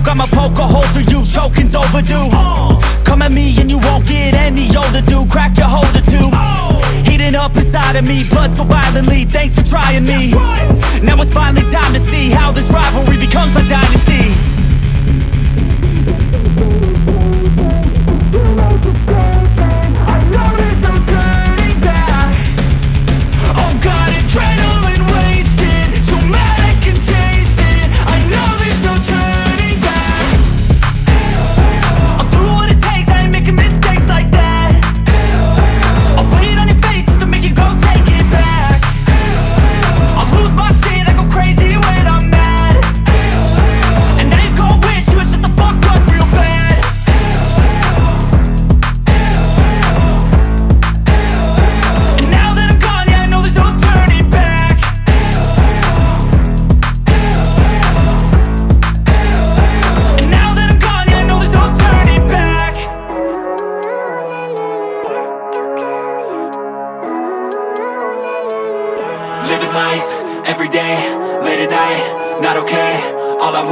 smoke, I'ma poke a hole through you Choking's overdue. Come at me and you won't get any older, dude. Crack your holder too Heating up inside of me, blood so violently Thanks for trying me. Now it's finally time to see How this rivalry becomes a dynasty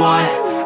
want,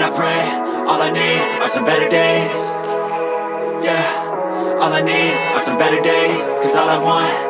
and I pray All I need are some better days. Yeah, all I need are some better days. Cause all I want,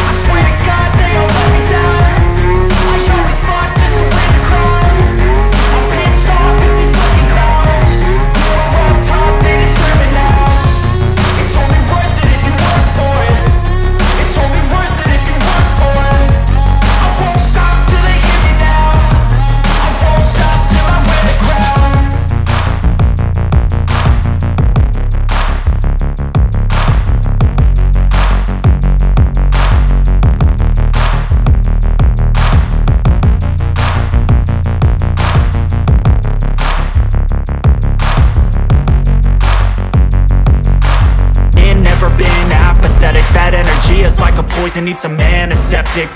Needs some antiseptic